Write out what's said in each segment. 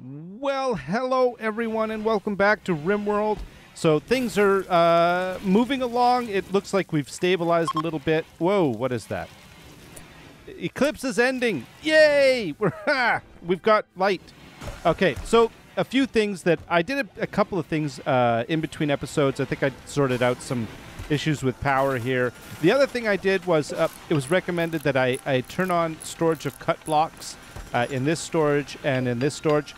Well, hello everyone, and welcome back to RimWorld. So things are uh, moving along. It looks like we've stabilized a little bit. Whoa, what is that? Eclipse is ending. Yay! We're, we've got light. Okay, so a few things that I did a, a couple of things uh, in between episodes. I think I sorted out some issues with power here. The other thing I did was uh, it was recommended that I, I turn on storage of cut blocks uh, in this storage and in this storage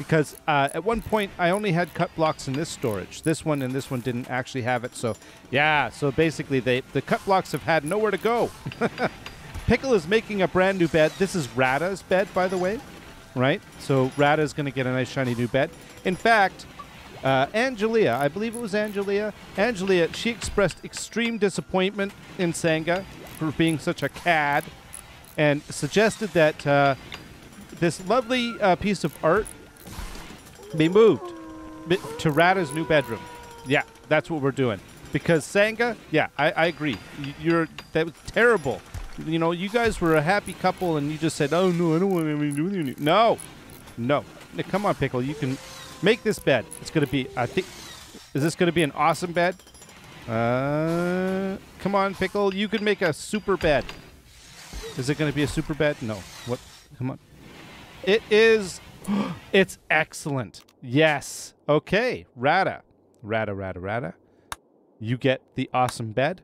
because uh, at one point I only had cut blocks in this storage. This one and this one didn't actually have it. So yeah, so basically they the cut blocks have had nowhere to go. Pickle is making a brand new bed. This is Rada's bed, by the way, right? So Rada's going to get a nice shiny new bed. In fact, uh, Angelia, I believe it was Angelia. Angelia, she expressed extreme disappointment in Sangha for being such a cad, and suggested that uh, this lovely uh, piece of art be moved to Rada's new bedroom. Yeah, that's what we're doing. Because Sangha, yeah, I, I agree. You're that was terrible. You know, you guys were a happy couple, and you just said, "Oh no, I don't want anything to do with you." No, no. Now, Come on, pickle. You can make this bed. It's gonna be. I think. Is this gonna be an awesome bed? Uh, come on, pickle. You could make a super bed. Is it gonna be a super bed? No. What? Come on. It is. it's excellent. Yes. Okay. Rada. Rada, rada, rada. You get the awesome bed.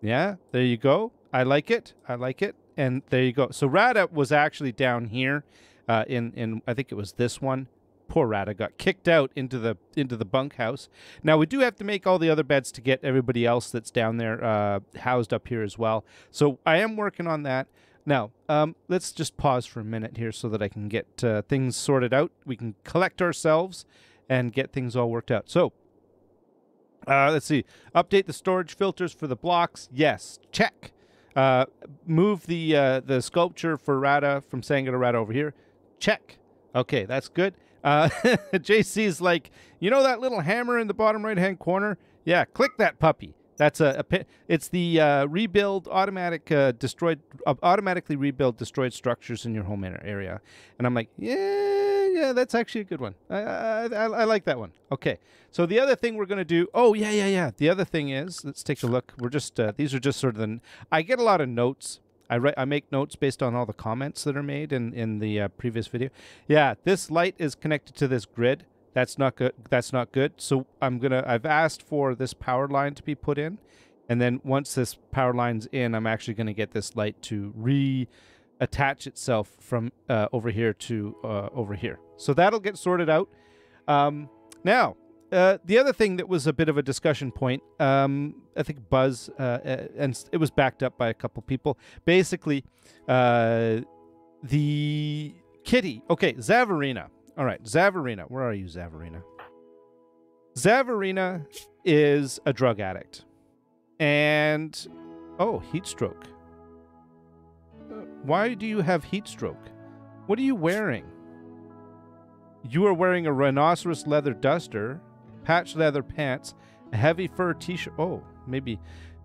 Yeah. There you go. I like it. I like it. And there you go. So Rada was actually down here uh, in, in, I think it was this one. Poor Rada got kicked out into the into the bunkhouse. Now we do have to make all the other beds to get everybody else that's down there uh, housed up here as well. So I am working on that. Now, um, let's just pause for a minute here so that I can get uh, things sorted out. We can collect ourselves and get things all worked out. So, uh, let's see. Update the storage filters for the blocks. Yes, check. Uh, move the uh, the sculpture for Rada from Sangha to Rada over here. Check. Okay, that's good. Uh, JC's like, you know that little hammer in the bottom right hand corner? Yeah, click that puppy. That's a, a it's the uh, rebuild automatic uh, destroyed uh, automatically rebuild destroyed structures in your home area- and I'm like, yeah, yeah, that's actually a good one. I I, I, I like that one. Okay, so the other thing we're gonna do, oh yeah, yeah, yeah. The other thing is, let's take a look. We're just uh, these are just sort of the. I get a lot of notes. I write, I make notes based on all the comments that are made in in the uh, previous video. Yeah, this light is connected to this grid. That's not good. That's not good. So I'm gonna. I've asked for this power line to be put in, and then once this power line's in, I'm actually gonna get this light to re attach itself from uh, over here to uh, over here. So that'll get sorted out. Um, now, uh, the other thing that was a bit of a discussion point, um, I think Buzz, uh, uh, and it was backed up by a couple people. Basically, uh, the kitty. Okay, Zavarina. All right, Zavarina. Where are you, Zavarina? Zavarina is a drug addict. And, oh, heat stroke. Why do you have heat stroke? What are you wearing? You are wearing a rhinoceros leather duster, patch leather pants, a heavy fur t shirt. Oh, maybe.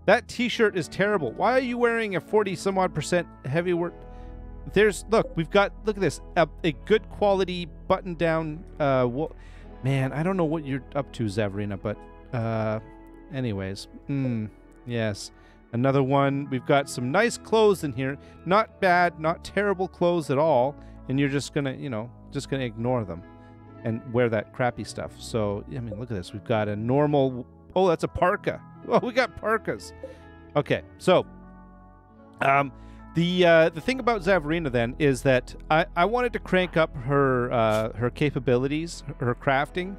That t shirt is terrible. Why are you wearing a 40 some odd percent heavy work? There's, look, we've got, look at this, a, a good quality button down. Uh, man, I don't know what you're up to, Zavarina, but, uh, anyways. Mm, yes. Another one. We've got some nice clothes in here. Not bad, not terrible clothes at all. And you're just gonna, you know, just gonna ignore them and wear that crappy stuff. So, I mean, look at this. We've got a normal. Oh, that's a parka. Oh, we got parkas. Okay, so, um, the uh, the thing about Zavarina then is that I, I wanted to crank up her uh, her capabilities, her crafting,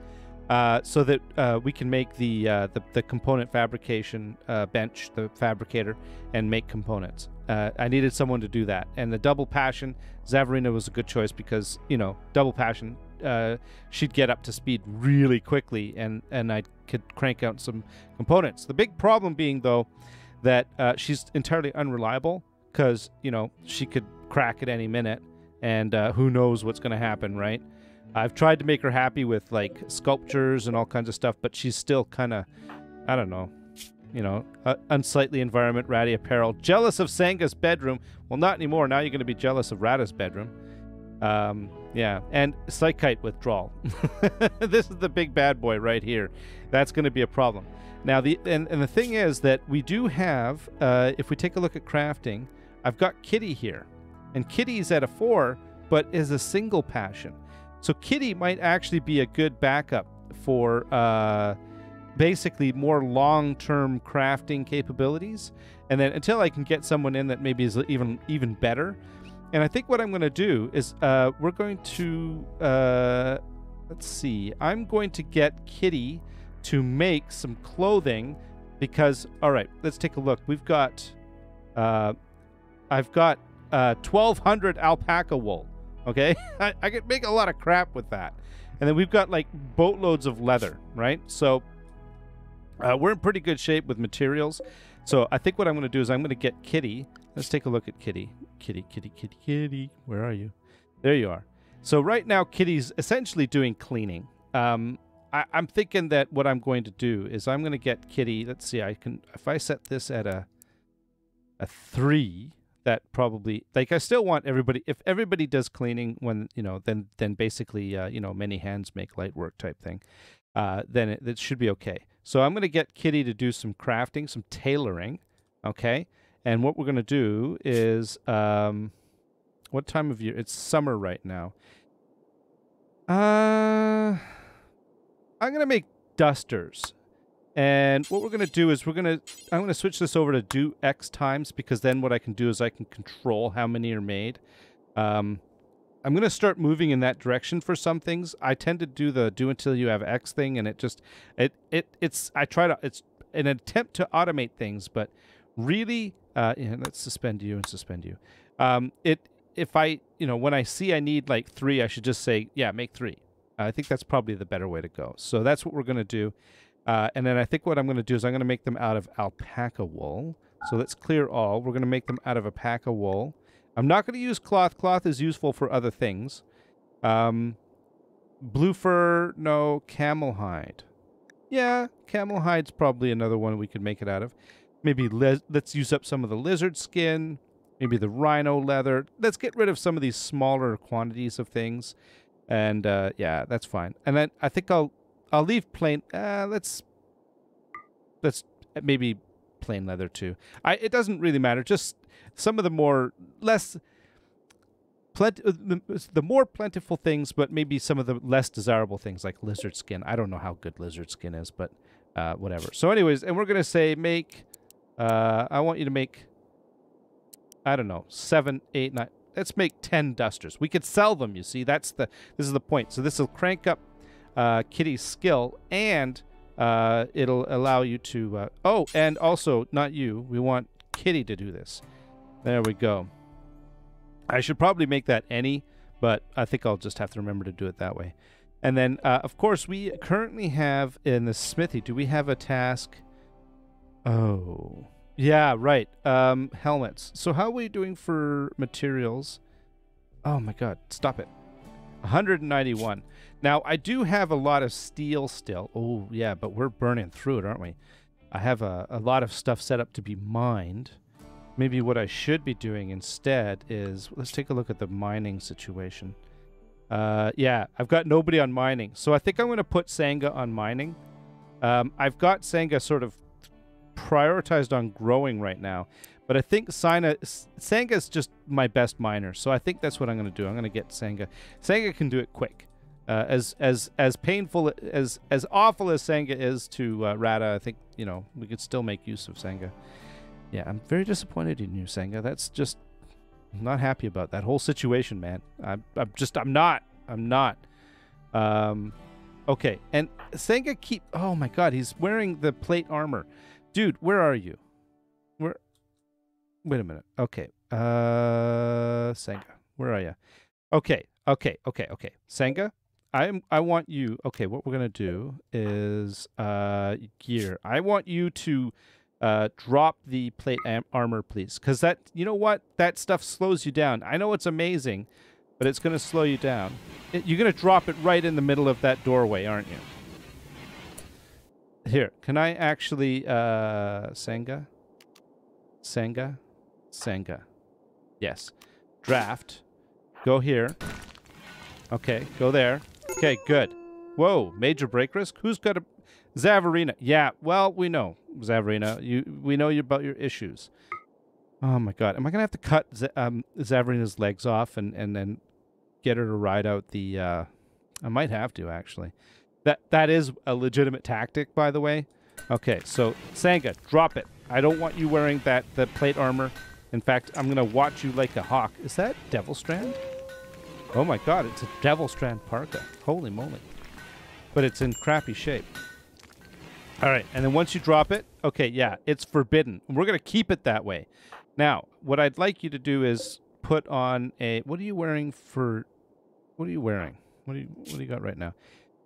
uh, so that uh, we can make the, uh, the the component fabrication uh, bench, the fabricator, and make components. I needed someone to do that, and the double passion, Zavarina was a good choice because you know double passion, uh, she'd get up to speed really quickly, and and I could crank out some components. The big problem being though that uh, she's entirely unreliable because you know she could crack at any minute, and uh, who knows what's going to happen, right? I've tried to make her happy with like sculptures and all kinds of stuff, but she's still kind of, I don't know, you know, uh, unsightly environment, ratty apparel, jealous of Sanga's bedroom. Well, not anymore. Now you're going to be jealous of Rada's bedroom. Um, yeah, and Psychite withdrawal. this is the big bad boy right here. That's going to be a problem. Now, the and, and the thing is that we do have, uh, if we take a look at crafting, I've got Kitty here. And Kitty's at a four, but is a single passion. So Kitty might actually be a good backup for uh, basically more long-term crafting capabilities. And then until I can get someone in that maybe is even even better. And I think what I'm going to do is uh, we're going to uh, let's see. I'm going to get Kitty to make some clothing because all right, let's take a look. We've got uh, I've got uh, 1,200 alpaca wool. Okay, I, I could make a lot of crap with that. And then we've got like boatloads of leather, right? So uh, we're in pretty good shape with materials. So I think what I'm going to do is I'm going to get Kitty. Let's take a look at Kitty. Kitty, Kitty, Kitty, Kitty. Where are you? There you are. So right now, Kitty's essentially doing cleaning. Um, I, am thinking that what I'm going to do is I'm going to get Kitty. Let's see. I can if I set this at a a three that probably like I still want everybody if everybody does cleaning when you know then then basically uh, you know many hands make light work type thing uh, then it, it should be okay. So I'm going to get Kitty to do some crafting some tailoring okay? And what we're going to do is um, what time of year? It's summer right now. Uh I'm going to make dusters and what we're going to do is we're going to, I'm going to switch this over to do X times because then what I can do is I can control how many are made. Um, I'm going to start moving in that direction for some things. I tend to do the do until you have X thing and it just, it, it, it's, I try to, it's an attempt to automate things, but really, uh, yeah, let's suspend you and suspend you. Um, it, if I, you know, when I see I need like three, I should just say, yeah, make three. I think that's probably the better way to go. So that's what we're going to do. Uh, and then I think what I'm going to do is I'm going to make them out of alpaca wool. So let's clear all. We're going to make them out of alpaca wool. I'm not going to use cloth. Cloth is useful for other things. Um, blue fur, no. Camel hide. Yeah, camel hide's probably another one we could make it out of. Maybe let's use up some of the lizard skin. Maybe the rhino leather. Let's get rid of some of these smaller quantities of things. And uh, yeah, that's fine. And then I think I'll I'll leave plain. Uh, let's let's maybe plain leather too. I it doesn't really matter. Just some of the more less plenty uh, the, the more plentiful things, but maybe some of the less desirable things like lizard skin. I don't know how good lizard skin is, but uh, whatever. So, anyways, and we're gonna say make. Uh, I want you to make. I don't know, seven, eight, nine. Let's make ten dusters. We could sell them. You see, that's the. This is the point. So this will crank up uh, Kitty's skill, and uh, it'll allow you to. Uh, oh, and also, not you. We want Kitty to do this. There we go. I should probably make that any, but I think I'll just have to remember to do it that way. And then, uh, of course, we currently have in the smithy, do we have a task? Oh, yeah, right. Um, helmets. So how are we doing for materials? Oh my god, stop it. 191. Now, I do have a lot of steel still. Oh, yeah, but we're burning through it, aren't we? I have a, a lot of stuff set up to be mined. Maybe what I should be doing instead is... Let's take a look at the mining situation. Uh, yeah, I've got nobody on mining. So I think I'm going to put Sangha on mining. Um, I've got Sangha sort of prioritized on growing right now. But I think Sina, is just my best miner. So I think that's what I'm going to do. I'm going to get Sangha. Sangha can do it quick. Uh, as as as painful as as awful as Sangha is to uh, Rada, I think you know we could still make use of Sangha. Yeah, I'm very disappointed in you, Sangha. That's just I'm not happy about that whole situation, man. I'm I'm just I'm not I'm not. Um, okay, and Sangha keep. Oh my God, he's wearing the plate armor, dude. Where are you? Where? Wait a minute. Okay, uh, Sangha, where are you? Okay, okay, okay, okay. Sangha, I I want you. Okay, what we're gonna do is uh, gear. I want you to uh, drop the plate armor, please, because that you know what that stuff slows you down. I know it's amazing, but it's gonna slow you down. It, you're gonna drop it right in the middle of that doorway, aren't you? Here, can I actually uh, Sangha? Sangha, Sangha. Yes, draft. Go here. Okay, go there. Okay, good. Whoa, major break risk? Who's got a Zavarina? Yeah, well, we know Zavarina. You, we know you about your issues. Oh my God, am I gonna have to cut Z- um, Zavarina's legs off and and then get her to ride out the? Uh, I might have to actually. That that is a legitimate tactic, by the way. Okay, so Sangha, drop it. I don't want you wearing that the plate armor. In fact, I'm gonna watch you like a hawk. Is that Devil Strand? Oh my God, it's a Devil Strand parka. Holy moly! But it's in crappy shape. All right, and then once you drop it, okay, yeah, it's forbidden. We're gonna keep it that way. Now, what I'd like you to do is put on a. What are you wearing for? What are you wearing? What do you What do you got right now?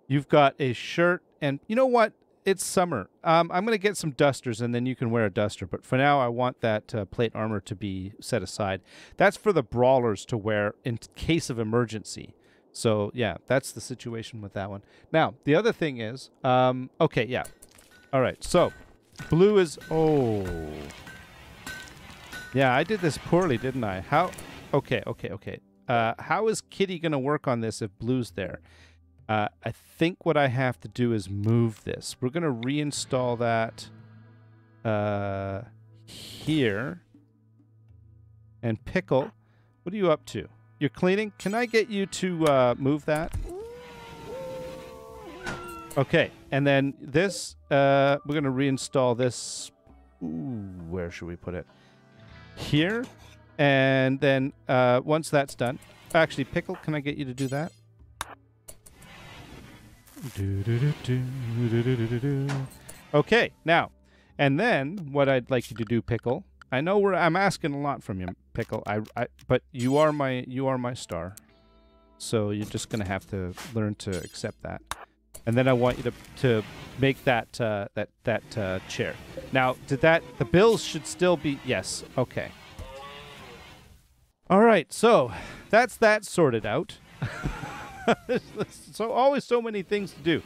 You've got a shirt, and you know what? It's summer. Um, I'm gonna get some dusters, and then you can wear a duster. But for now, I want that uh, plate armor to be set aside. That's for the brawlers to wear in case of emergency. So yeah, that's the situation with that one. Now the other thing is, um, okay, yeah, all right. So blue is oh, yeah, I did this poorly, didn't I? How? Okay, okay, okay. Uh, how is Kitty gonna work on this if blue's there? Uh, I think what I have to do is move this. We're gonna reinstall that uh, here. And pickle, what are you up to? You're cleaning. Can I get you to uh, move that? Okay, and then this, uh, we're gonna reinstall this. Ooh, where should we put it? Here, and then uh, once that's done, actually, pickle, can I get you to do that? Okay, now, and then what I'd like you to do, Pickle. I know we're I'm asking a lot from you, Pickle. I, I but you are my you are my star, so you're just gonna have to learn to accept that. And then I want you to to make that uh, that that uh, chair. Now, did that the bills should still be yes? Okay. All right, so that's that sorted out. so always so many things to do.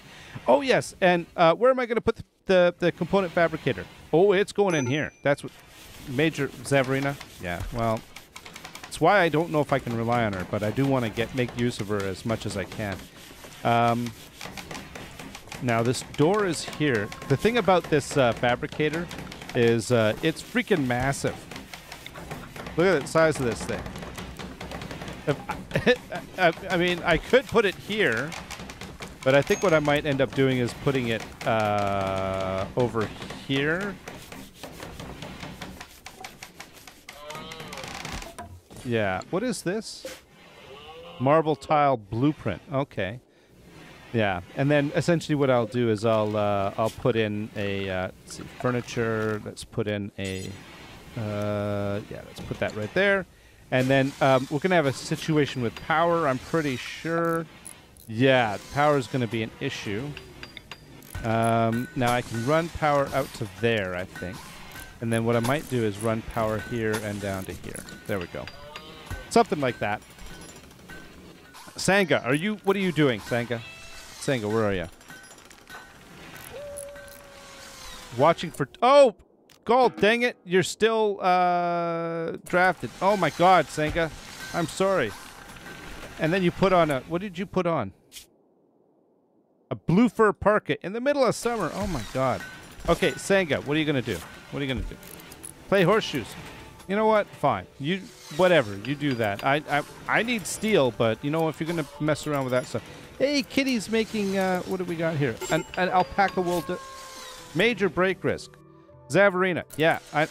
Oh yes, and uh, where am I going to put the, the, the component fabricator? Oh, it's going in here. That's what Major Zavarina. Yeah, well, it's why I don't know if I can rely on her, but I do want to get make use of her as much as I can. Um, now this door is here. The thing about this uh, fabricator is uh, it's freaking massive. Look at the size of this thing. I, mean, I could put it here, but I think what I might end up doing is putting it uh, over here. Yeah. What is this? Marble tile blueprint. Okay. Yeah, and then essentially what I'll do is I'll uh, I'll put in a uh, see, furniture. Let's put in a uh, yeah. Let's put that right there. And then um, we're going to have a situation with power, I'm pretty sure. Yeah, power is going to be an issue. Um, now I can run power out to there, I think. And then what I might do is run power here and down to here. There we go. Something like that. Sangha, are you, what are you doing, Sangha? Sangha, where are you? Watching for, oh, Gold, dang it. You're still uh, drafted. Oh my god, Senka. I'm sorry. And then you put on a... What did you put on? A blue fur parka in the middle of summer. Oh my god. Okay, Senga, what are you going to do? What are you going to do? Play horseshoes. You know what? Fine. You whatever. You do that. I I, I need steel, but you know if you're going to mess around with that stuff. Hey, Kitty's making uh, what do we got here? An, an alpaca wool major break risk. Zavarina. Yeah. I,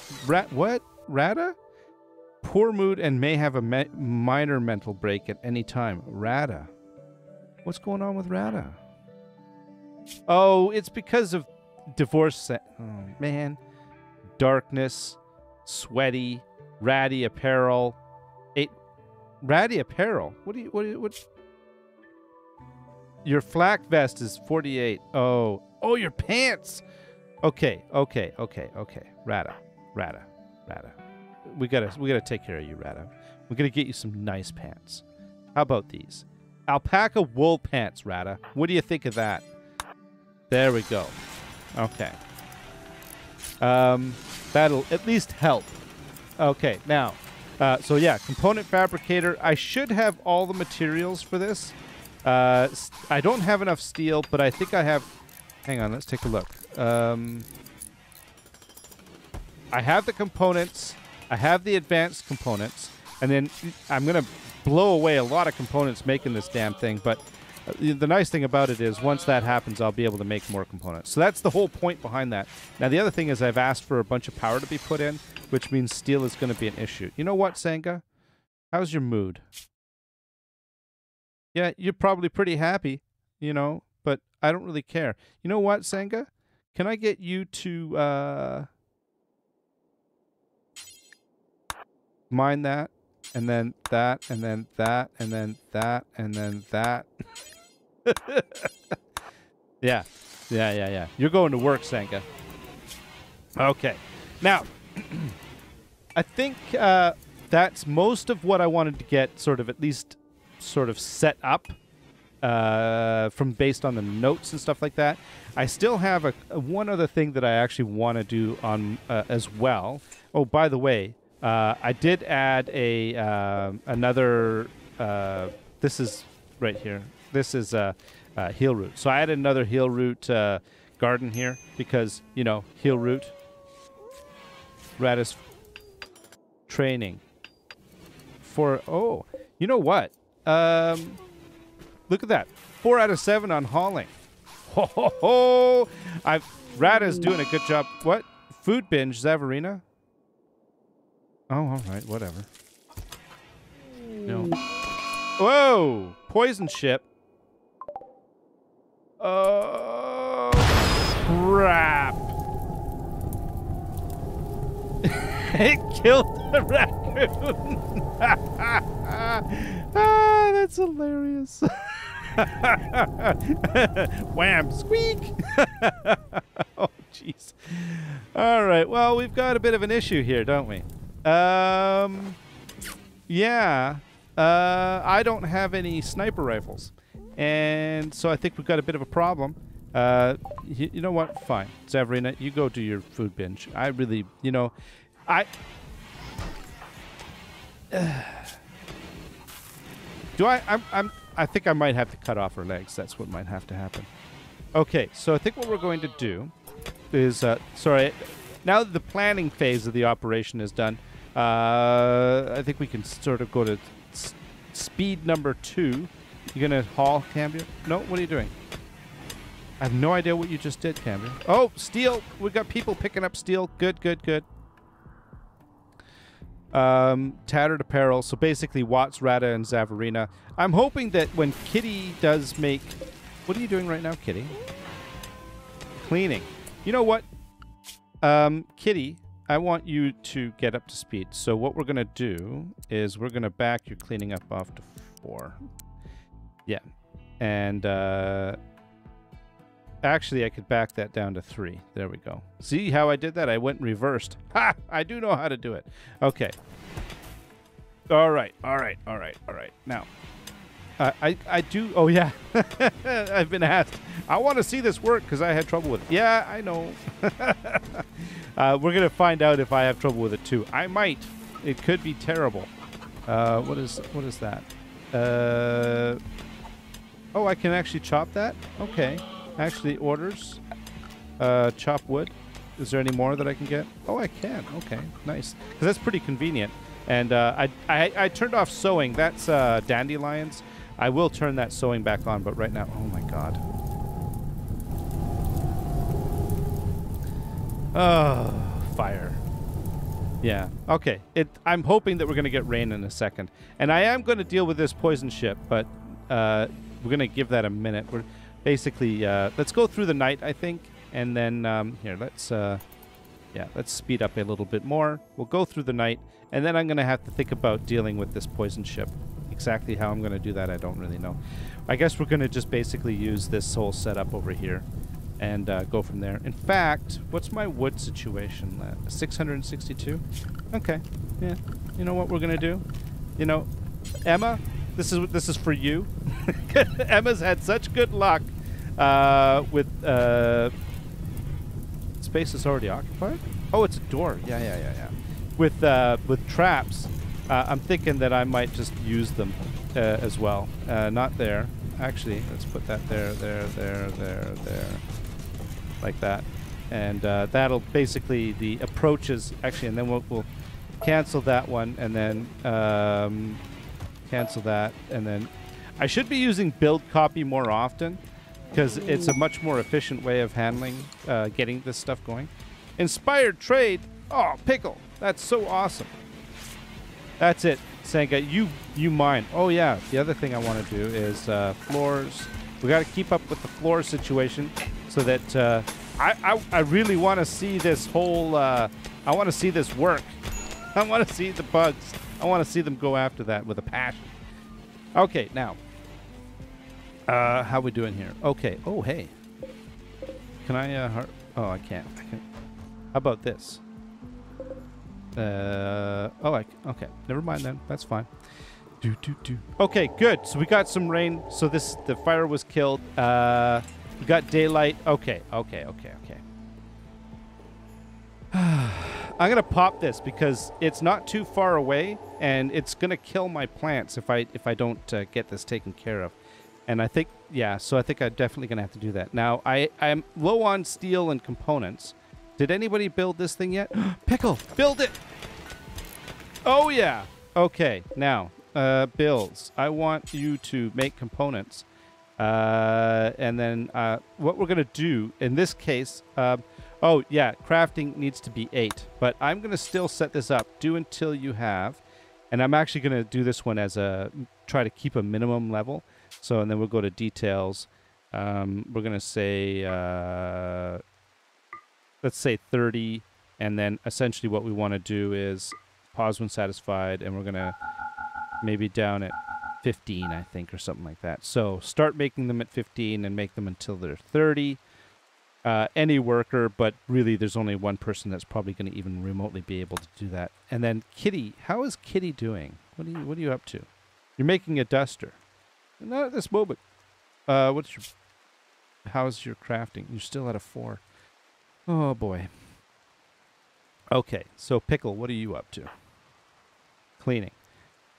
what? Rada? Poor mood and may have a me minor mental break at any time. Rada. What's going on with Rada? Oh, it's because of divorce. oh, man. Darkness, sweaty, ratty apparel. Eight, ratty apparel. What do you, what do you, what? Your flak vest is 48. Oh, oh, your pants. Okay, okay, okay, okay. Rada, Rada, Rada. We gotta we gotta take care of you, Rada. We're gonna get you some nice pants. How about these? Alpaca wool pants, Rada. What do you think of that? There we go. Okay. Um, that'll at least help. Okay, now, uh, so yeah, component fabricator. I should have all the materials for this. Uh, I don't have enough steel, but I think I have. Hang on, let's take a look. Um, I have the components. I have the advanced components, and then I'm gonna blow away a lot of components making this damn thing. But uh, the nice thing about it is, once that happens, I'll be able to make more components. So that's the whole point behind that. Now, the other thing is, I've asked for a bunch of power to be put in, which means steel is going to be an issue. You know what, Sanga? How's your mood? Yeah, you're probably pretty happy, you know, but I don't really care. You know what, Sanga? Can I get you to uh mine that and then that and then that and then that and then that? yeah. Yeah, yeah, yeah. You're going to work, Sanga. Okay. Now, I think uh, that's most of what I wanted to get sort of at least sort of set up uh, from based on the notes and stuff like that. I still have a, a one other thing that I actually want to do on uh, as well. Oh, by the way, uh, I did add a um another. Uh, this is right here. This is uh, uh, healroot. So I added another healroot uh, garden here because you know heel root. Rada's training for oh you know what um look at that. Four out of seven on hauling. Ho ho ho. I've rada's doing a good job. What? Food binge zavarina? Oh all right whatever. No. Whoa! Poison ship. Oh crap. It killed the raccoon. ah, that's hilarious. Wham! Squeak! oh, jeez. All right. Well, we've got a bit of an issue here, don't we? Um, yeah. Uh, I don't have any sniper rifles, and so I think we've got a bit of a problem. Uh, you, you know what? Fine, Zavarina, you go do your food binge. I really, you know, I. do I? I'm, I'm. I think I might have to cut off her legs. That's what might have to happen. Okay, so I think what we're going to do is, uh, sorry, now that the planning phase of the operation is done, uh, I think we can sort of go to speed number two. You gonna haul, Cambia? No, what are you doing? I have no idea what you just did, Cambia. Oh, steel! We got people picking up steel. Good, good, good. Um, tattered apparel. So basically, Watts, Rada, and Zavarina. I'm hoping that when Kitty does make, what are you doing right now, Kitty? Cleaning. You know what, um, Kitty? I want you to get up to speed. So what we're gonna do is we're gonna back your cleaning up off to four. Yeah, and uh, actually, I could back that down to three. There we go. See how I did that? I went reversed. Ha! I do know how to do it. Okay. All right. All right. All right. All right. Now, I I do. Oh yeah, I've been asked. I want to see this work because I had trouble with it. Yeah, I know. uh, we're gonna find out if I have trouble with it too. I might. It could be terrible. Uh, what is what is that? Uh, oh, I can actually chop that. Okay. Actually, orders. Uh, chop wood. Is there any more that I can get? Oh, I can. Okay, nice. Because that's pretty convenient. And uh, I, I I turned off sowing. That's uh, dandelions. I will turn that sowing back on, but right now, oh my god. Oh, fire. Yeah. Okay. It. I'm hoping that we're gonna get rain in a second, and I am going to deal with this poison ship, but uh, we're gonna give that a minute. We're basically uh, let's go through the night, I think, and then um, here let's uh, yeah let's speed up a little bit more. We'll go through the night, and then I'm gonna have to think about dealing with this poison ship. Exactly how I'm gonna do that, I don't really know. I guess we're gonna just basically use this whole setup over here and uh, go from there. In fact, what's my wood situation? Uh, 662? Okay. Yeah. You know what we're going to do? You know, Emma, this is this is for you. Emma's had such good luck uh, with uh, space is already occupied. Oh, it's a door. Yeah, yeah, yeah, yeah. With uh, with traps, uh, I'm thinking that I might just use them uh, as well. Not there. actually, let's put that there, there, there, there, there, like that, and that'll basically the approaches actually, and then we'll, we'll cancel that one, and then um, cancel that, and then I should be using build copy more often because it's a much more efficient way of handling uh, getting this stuff going. Inspired trade. Oh, pickle. That's so awesome. That's it, Senga. You you mine. Oh yeah. The other thing I want to do is uh, floors. We got to keep up with the floor situation so that uh, I, I I really want to see this whole. Uh, I want to see this work. I want to see the bugs. I want to see them go after that with a passion. Okay, now. Uh, how we doing here? Okay. Oh, hey. Can I? Uh, oh, I can't. I can. How about this? Uh, oh, I, okay. Never mind then. That's fine. Do, do, do. Okay, good. So we got some rain. So this the fire was killed. Uh, we got daylight. Okay, okay, okay, okay. I'm gonna pop this because it's not too far away, and it's gonna kill my plants if I if I don't uh, get this taken care of. And I think yeah, so I think I'm definitely gonna have to do that. Now I I'm low on steel and components. Did anybody build this thing yet? Pickle, build it. Oh yeah. Okay. Now, uh, bills. I want you to make components, uh, and then uh, what we're gonna do in this case. Um, oh yeah, crafting needs to be eight, but I'm gonna still set this up. Do until you have, and I'm actually gonna do this one as a try to keep a minimum level. So and then we'll go to details. Um, we're gonna say uh, let's say 30 and then essentially what we want to do is pause when satisfied and we're going to maybe down at 15 i think or something like that. So start making them at 15 and make them until they're 30 uh, any worker but really there's only one person that's probably going to even remotely be able to do that. And then kitty how is kitty doing? What are you what are you up to? You're making a duster not at this moment uh what's your how's your crafting you're still at a four Oh boy. Okay, so pickle, what are you up to? Cleaning.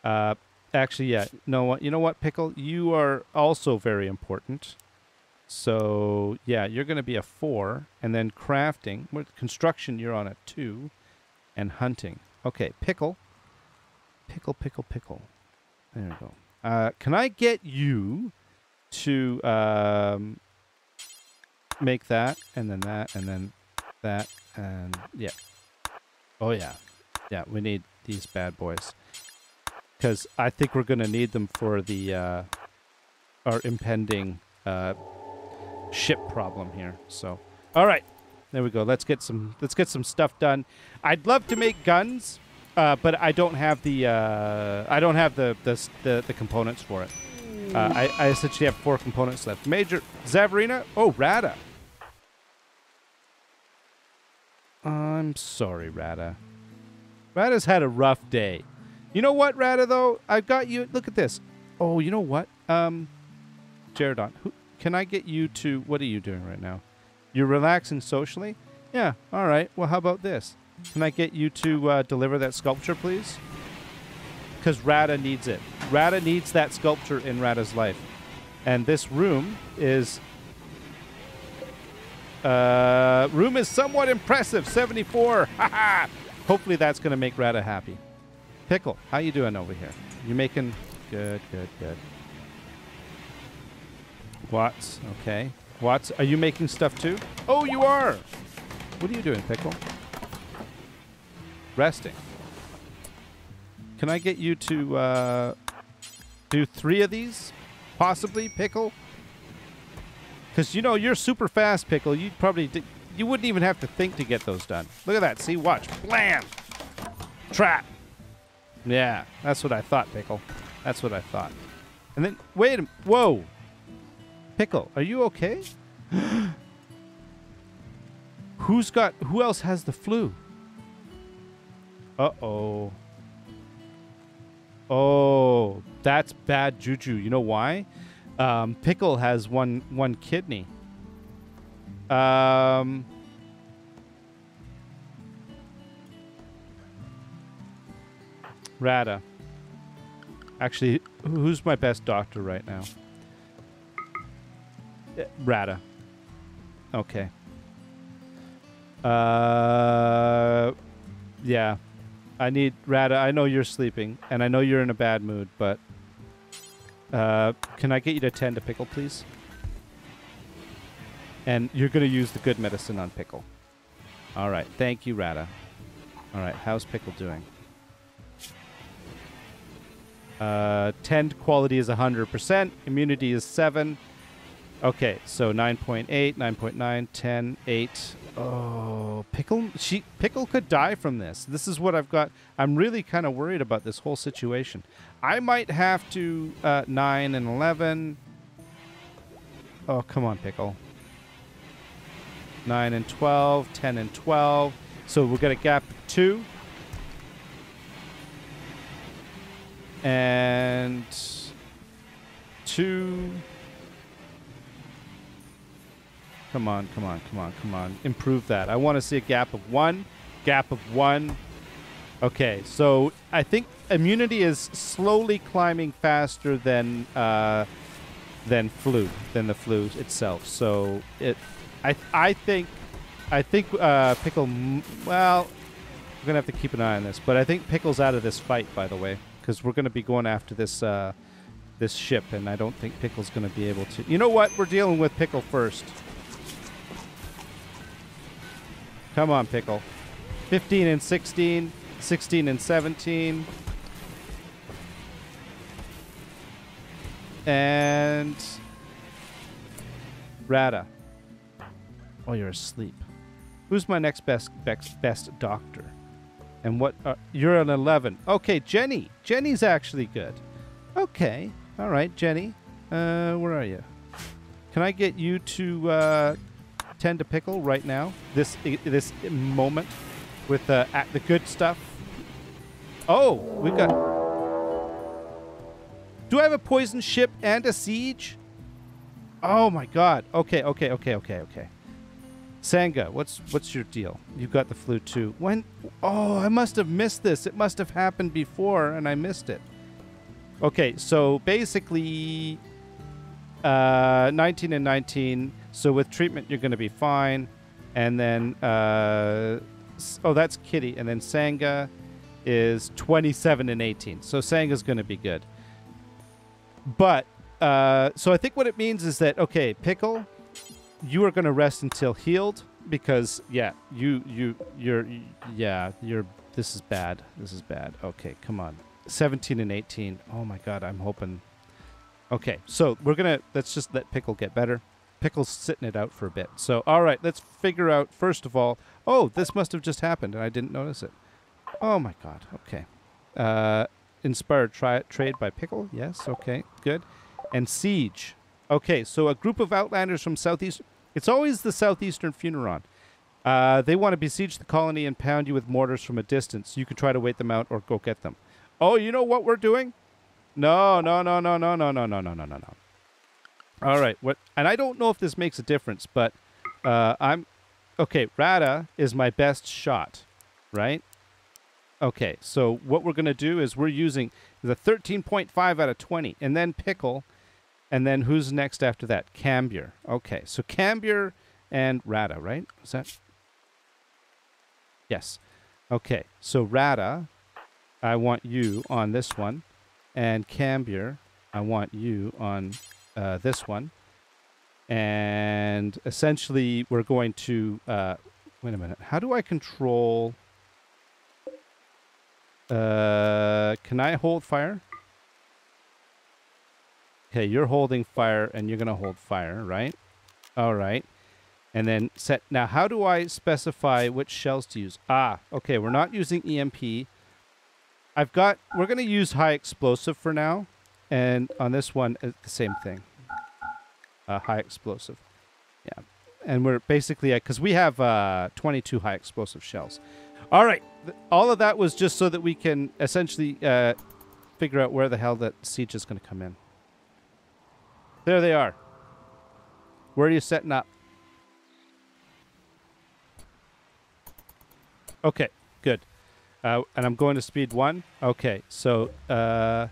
Uh, actually, yeah. No, what? You know what, pickle? You are also very important. So yeah, you're going to be a four, and then crafting, construction, you're on a two, and hunting. Okay, pickle. Pickle, pickle, pickle. There we go. Uh, can I get you to um, make that, and then that, and then that, and yeah. Oh yeah. Yeah, we need these bad boys. Because I think we're going to need them for the, uh, our impending, uh, ship problem here. So, all right. There we go. Let's get some, let's get some stuff done. I'd love to make guns, uh, but I don't have the, uh, I don't have the, the, the, the components for it. Uh, I, I essentially have four components left. Major Zavarina. Oh, Rada. I'm sorry, Rada. Rada's had a rough day. You know what, Rada, though? I've got you. Look at this. Oh, you know what? Um, Jaredon, who, can I get you to. What are you doing right now? You're relaxing socially? Yeah, all right. Well, how about this? Can I get you to uh, deliver that sculpture, please? Because Rada needs it. Rada needs that sculpture in Rada's life. And this room is uh, room is somewhat impressive. 74. Hopefully that's going to make Rada happy. Pickle, how you doing over here? You making good, good, good. Watts, okay. Watts, are you making stuff too? Oh, you are. What are you doing, Pickle? Resting. Can I get you to uh, do three of these? Possibly, Pickle? Because, you know, you're super fast, Pickle. You probably... you wouldn't even have to think to get those done. Look at that. See? Watch. Blam! Trap. Yeah, that's what I thought, Pickle. That's what I thought. And then... Wait a... Whoa! Pickle, are you okay? Who's got... Who else has the flu? Uh-oh. Oh, that's bad juju. You know why? Um, Pickle has one one kidney. Um, Rada. Actually, who's my best doctor right now? Uh, Rada. Okay. Uh, yeah. I need Rada. I know you're sleeping, and I know you're in a bad mood, but uh, can I get you to tend to Pickle, please? And you're to use the good medicine on Pickle. All right. Thank you, Rada. All right. How's Pickle doing? Uh, tend quality is 100%. Immunity is 7. Okay, so 9.8, 9.9, 10, 8. Oh, Pickle she Pickle could die from this. This is what I've got. I'm really kind of worried about this whole situation. I might have to uh, 9 and 11. Oh, come on, Pickle. 9 and 12, 10 and 12. So we'll get a gap 2. And 2 Come on, come on, come on, come on. Improve that. I want to see a gap of one, gap of one. Okay, so I think immunity is slowly climbing faster than uh, than flu, than the flu itself. So it, I, I think, I think uh, pickle. Well, we're gonna have to keep an eye on this, but I think pickle's out of this fight. By the way, because we're gonna be going after this uh, this ship, and I don't think pickle's gonna be able to. You know what? We're dealing with pickle first. Come on, Pickle. 15 and 16, 16 and 17. And Rada. Oh, you're asleep. Who's my next best best, best doctor? And what uh, you're an 11. Okay, Jenny. Jenny's actually good. Okay. All right, Jenny. Uh, where are you? Can I get you to uh, tend to pickle right now? This this moment with uh, at the good stuff. Oh, we've got. Do I have a poison ship and a siege? Oh my god. Okay, okay, okay, okay, okay. Sanga, what's what's your deal? You've got the flu too. When? Oh, I must have missed this. It must have happened before, and I missed it. Okay, so basically, uh, 19 and 19. So with treatment, you're going to be fine. And then, uh, oh, that's Kitty. And then Sanga is 27 and 18. So Sanga's going to be good. But, uh, so I think what it means is that, okay, Pickle, you are going to rest until healed because, yeah, you, you, you're, yeah, you're, this is bad. This is bad. Okay, come on. 17 and 18. Oh my God, I'm hoping. Okay, so we're gonna let's just let Pickle get better. Pickle's sitting it out for a bit. So all right, let's figure out first of all. Oh, this must have just happened and I didn't notice it. Oh my God. Okay. Uh, inspired tri- trade by Pickle. Yes. Okay. Good. And siege. Okay, so a group of outlanders from southeast. It's always the southeastern Funeron. Uh, they want to besiege the colony and pound you with mortars from a distance. You can try to wait them out or go get them. Oh, you know what we're doing? No, no, no, no, no, no, no, no, no, no, no, no. All right. What? And I don't know if this makes a difference, but uh, I'm okay. Rada is my best shot, right? Okay. So what we're gonna do is we're using the 13.5 out of 20, and then pickle, and then who's next after that? Cambier. Okay. So Cambier and Rada, right? Is that? Yes. Okay. So Rada, I want you on this one, and Cambier, I want you on uh, this one. And essentially, we're going to. Uh, wait a minute. How do I control. Uh, can I hold fire? Okay, you're holding fire and you're going to hold fire, right? All right. And then set. Now, how do I specify which shells to use? Ah, okay. We're not using EMP. I've got. We're going to use high explosive for now. And on this one, uh, the same thing. High explosive. Yeah. And we're basically. Because we have uh, 22 high explosive shells. All right. All of that was just so that we can essentially uh, figure out where the hell that siege is going to come in. There they are. Where are you setting up? Okay, good. Uh, and I'm going to speed one. Okay, so uh,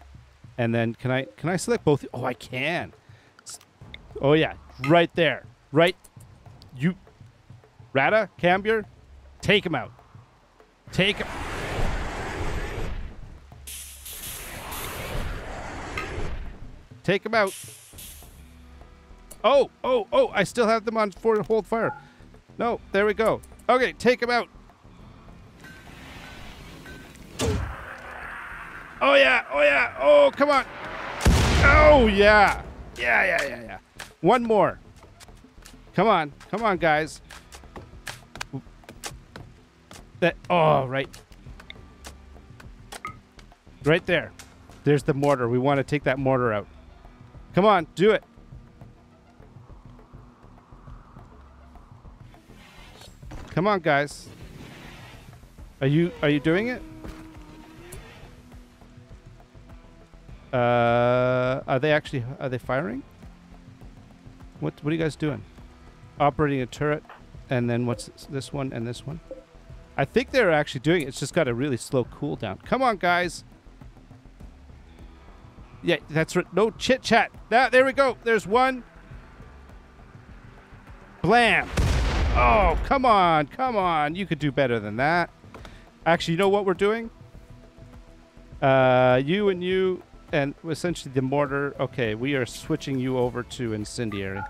and then can I can I select both? Oh, I can. Oh yeah, right there. Right. You. Rada, Cambier, take him out. Take him. Take him out. Oh, oh, oh, I still have them on for hold fire. No, there we go. Okay, take him out. Oh, yeah, oh, yeah, oh, come on. Oh, yeah. Yeah, yeah, yeah, yeah. One more. Come on, come on, guys. That, oh, right. Right there. There's the mortar. We want to take that mortar out. Come on, do it. Come on, guys. Are you are you doing it? Uh, are they actually are they firing? What what are you guys doing? Operating a turret, and then what's this, this one and this one? I think they're actually doing it. It's just got a really slow cooldown. Come on, guys. Yeah, that's right. No chit chat. That there we go. There's one. Blam. Oh, come on, come on. You could do better than that. Actually, you know what we're doing? Uh, you and you, and essentially the mortar. Okay, we are switching you over to incendiary,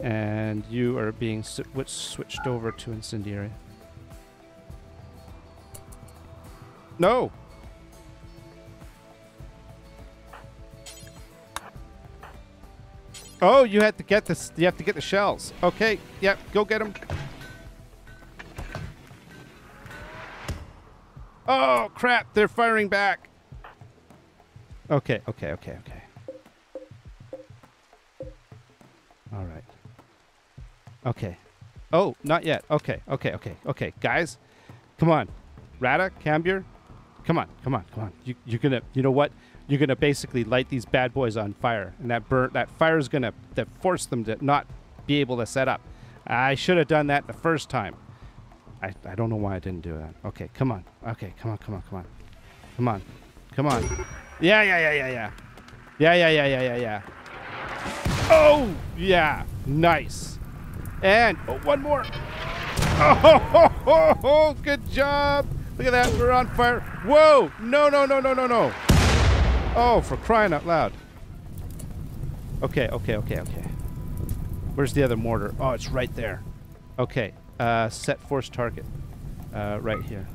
and you are being switched over to incendiary. No. Oh, you have to get this. You have to get the shells. Okay. Yep. Go get them. Oh crap! They're firing back. Okay. Okay. Okay. Okay. All right. Okay. Oh, not yet. Okay. Okay. Okay. Okay. Guys, come on. Rada, Cambier, come on. Come on. Come on. You, you're gonna. You know what? you're gonna basically light these bad boys on fire, and that burn that fire is gonna that force them to not be able to set up. I should have done that the first time. I, I don't know why I didn't do that. Okay, come on. Okay, come on, come on, come on. Come on. Come on. Yeah, yeah, yeah, yeah, yeah. Yeah, yeah, yeah, yeah, yeah, yeah. Oh, yeah. Nice. And oh, one more. Oh, ho, ho, ho, good job. Look at that. We're on fire. Whoa. No, no, no, no, no, no. Oh, for crying out loud. Okay, okay, okay, okay. Where's the other mortar? Oh, it's right there. Okay, uh, set force target. Uh, right here.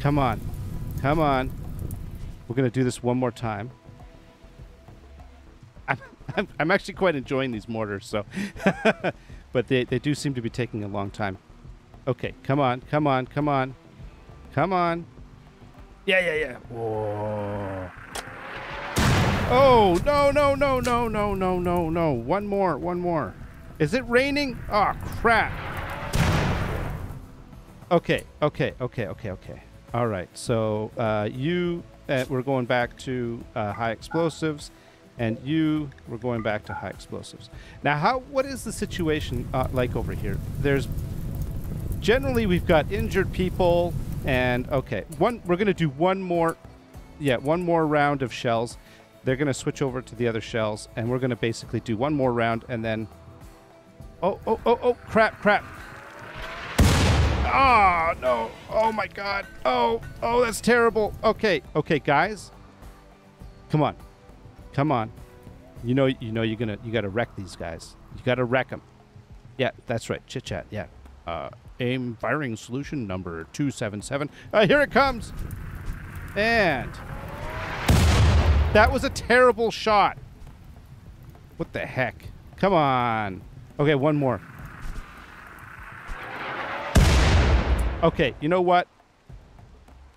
Come on. Come on. We're going to do this one more time. I'm, I'm, I'm actually quite enjoying these mortars, so. but they, they do seem to be taking a long time. Okay, come on, come on, come on. Come on. Yeah, yeah, yeah. Whoa. Oh, no, no, no, no, no, no, no, no. One more, one more. Is it raining? Oh, crap. Okay, okay, okay, okay, okay. All right, so uh, you, uh, we're going back to uh, high explosives, and you, we're going back to high explosives. Now, how? What is the situation uh, like over here? There's generally we've got injured people, and okay, one we're gonna do one more, yeah, one more round of shells. They're gonna switch over to the other shells, and we're gonna basically do one more round, and then. Oh, oh, oh, oh! Crap, crap! Ah, oh, no! Oh my God! Oh, oh, that's terrible. Okay, okay, guys, come on, come on. You know, you know, you're gonna, you gotta wreck these guys. You gotta wreck them. Yeah, that's right. Chit chat. Yeah. Uh, aim firing solution number 277. Uh, here it comes. And that was a terrible shot. What the heck? Come on. Okay, one more. Okay, you know what?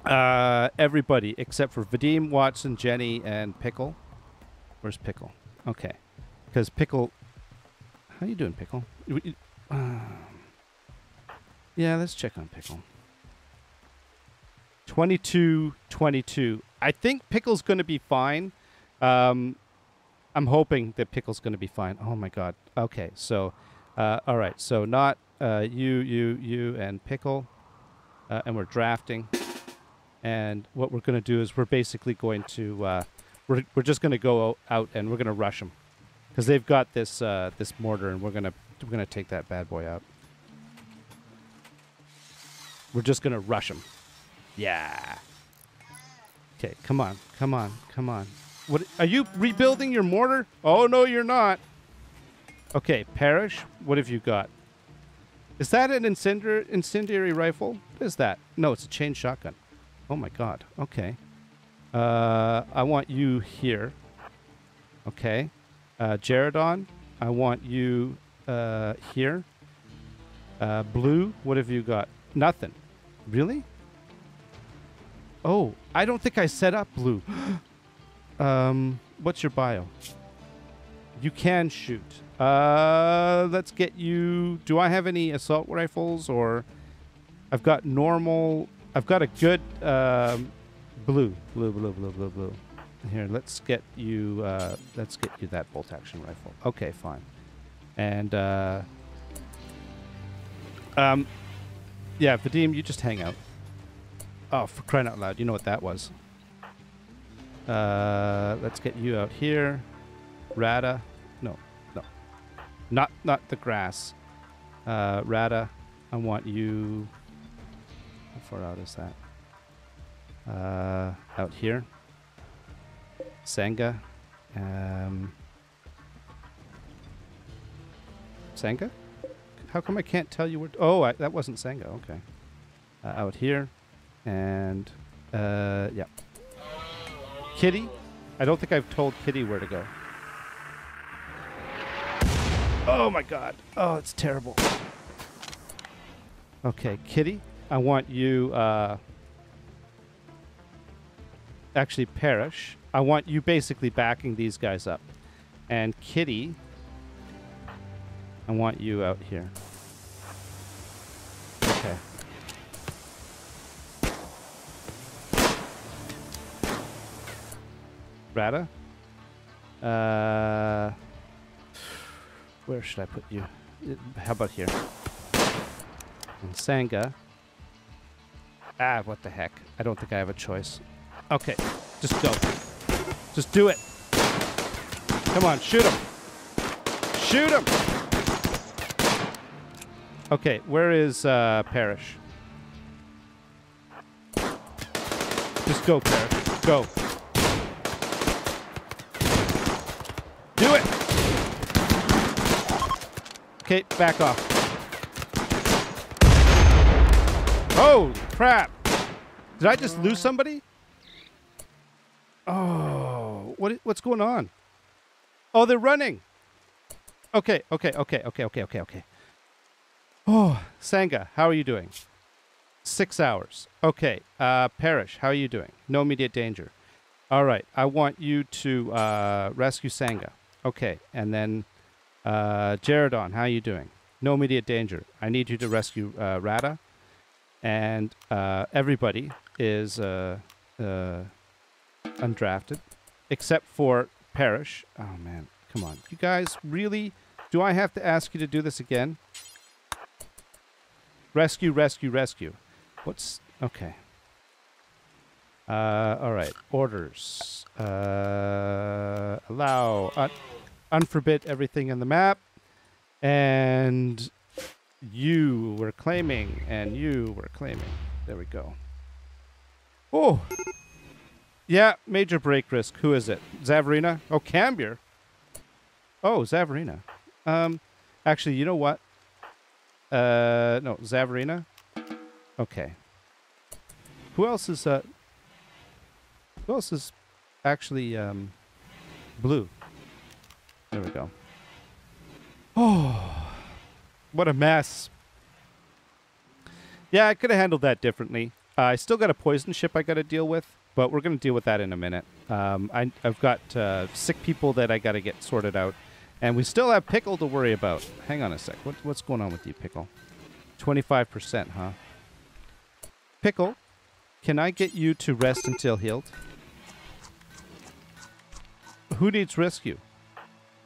Uh, everybody except for Vadim, Watson, Jenny, and Pickle. Where's Pickle? Okay, because Pickle. How you doing, Pickle? Uh, yeah, let's check on Pickle. 22 22. I think Pickle's going to be fine. Um, I'm hoping that Pickle's going to be fine. Oh my God. Okay, so, uh, all right. So, not uh, you, you, you, and Pickle. Uh, and we're drafting. And what we're going to do is we're basically going to, uh, we're, we're just going to go out and we're going to rush them. because they've got this uh, this mortar, and we're gonna we're gonna take that bad boy out. We're just gonna rush them. Yeah. Okay, come on, come on, come on. What are you rebuilding your mortar? Oh no, you're not. Okay, Parrish. what have you got? Is that an incendiary, incendiary rifle? What is that? No, it's a chain shotgun. Oh my god. Okay. Uh, I want you here. Okay. Uh, Jaredon, I want you uh, here. Uh, blue, what have you got? Nothing. Really? Oh, I don't think I set up blue. um, what's your bio? You can shoot. Uh, let's get you. Do I have any assault rifles or? I've got normal. I've got a good um, blue, blue, blue, blue, blue, blue. Here, let's get you. Uh, let's get you that bolt action rifle. Okay, fine. And uh, um, yeah, Vadim, you just hang out. Oh, for crying out loud! You know what that was. Uh, let's get you out here. Rada. No, no. Not not the grass. Uh, Rada, I want you. How far out is that? Uh, out here. Sanga. Um, Sanga? How come I can't tell you where? oh, I, that wasn't Sanga. Okay. Uh, out here, and uh, yeah. Kitty. I don't think I've told Kitty where to go. Oh my god. Oh, it's terrible. Okay, Kitty, I want you, uh, actually, Parrish, I want you basically backing these guys up. And Kitty, I want you out here. Okay. Rada? Uh, where should I put you? Uh, How about here? And Sanga. Ah, what the heck. I don't think I have a choice. Okay, just go. Just do it. Come on, shoot him. Shoot him. Okay, where is uh, Parrish? Just go, Parrish. Go. Do it. Okay, back off. Holy crap. Did I just lose somebody? Oh, what, what's going on? Oh, they're running. Okay, okay, okay, okay, okay, okay, okay. Oh, Sanga, how are you doing? Six hours. Okay, uh, Parrish, how are you doing? No immediate danger. All right, I want you to uh, rescue Sanga. Okay, and then uh, Jaredon, how are you doing? No immediate danger. I need you to rescue uh, Rada. And uh, everybody is uh, uh, undrafted, except for Parrish. Oh, man. Come on. You guys, really? Do I have to ask you to do this again? Rescue, rescue, rescue. What's. Okay. Uh, all right. Orders. Uh, allow. Un- unforbid everything in the map. And you were claiming, and you were claiming. There we go. Oh. Yeah, major break risk. Who is it? Zavarina? Oh, Cambier. Oh, Zavarina. Um, actually, you know what? Uh, no, Zavarina. Okay. Who else is uh? Who else is actually um blue? There we go. Oh, what a mess. Yeah, I could have handled that differently. Uh, I still got a poison ship I got to deal with, but we're going to deal with that in a minute. Um, I, I've got uh, sick people that I got to get sorted out, and we still have Pickle to worry about. Hang on a sec. What, what's going on with you, Pickle? 25%, huh? Pickle, can I get you to rest until healed? Who needs rescue?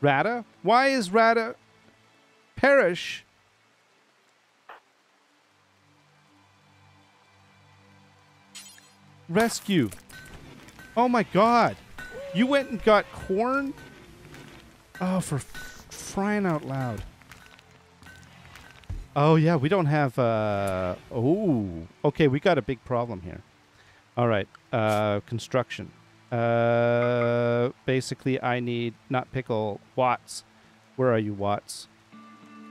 Rada? Why is Rada perish? Rescue. Oh my god. You went and got corn? Oh, for frying out loud. Oh yeah, we don't have. Uh, oh, okay, we got a big problem here. All right, uh, construction. Uh, basically, I need not pickle Watts. Where are you, Watts?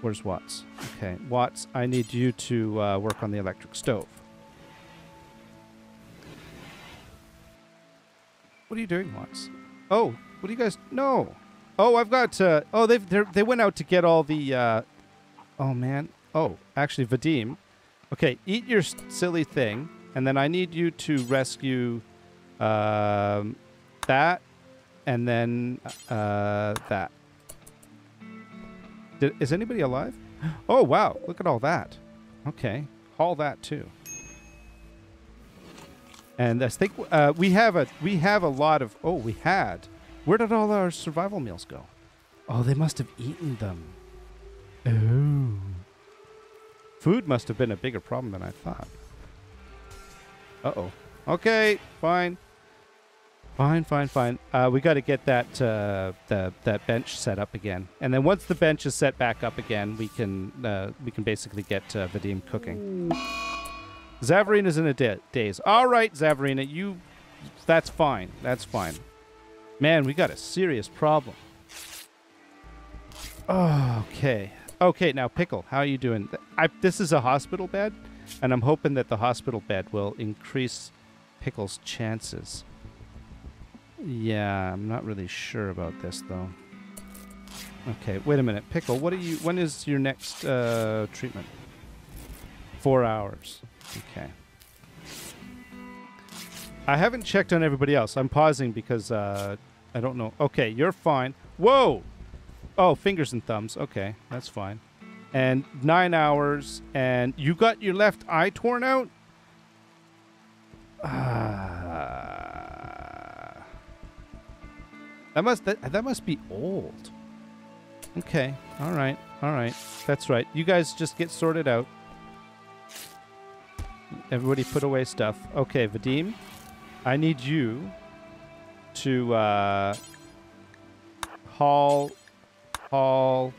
Where's Watts? Okay, Watts. I need you to uh, work on the electric stove. What are you doing, Watts? Oh, what do you guys? No. Oh, I've got. Uh, oh, they've they're- they went out to get all the. Uh, oh man. Oh, actually, Vadim. Okay, eat your silly thing, and then I need you to rescue um, that, and then uh, that. Did, is anybody alive? Oh wow! Look at all that. Okay, haul that too. And I think uh, we have a we have a lot of. Oh, we had. Where did all our survival meals go? Oh, they must have eaten them. Oh. Food must have been a bigger problem than I thought. Uh oh. Okay, fine. Fine, fine, fine. Uh, we got to get that uh, the that bench set up again, and then once the bench is set back up again, we can uh, we can basically get uh, Vadim cooking. Zavarina's in a da- daze. All right, Zavarina, you. That's fine. That's fine. Man, we got a serious problem. Okay. Okay, now Pickle, how are you doing? I, this is a hospital bed, and I'm hoping that the hospital bed will increase Pickle's chances. Yeah, I'm not really sure about this though. Okay, wait a minute, Pickle. What are you? When is your next uh, treatment? Four hours. Okay. I haven't checked on everybody else. I'm pausing because uh, I don't know. Okay, you're fine. Whoa! Oh, fingers and thumbs. Okay, that's fine. And nine hours, and you got your left eye torn out? Ah. That must that, that must be old. Okay. All right. All right. That's right. You guys just get sorted out. Everybody put away stuff. Okay, Vadim, I need you to uh, haul, haul,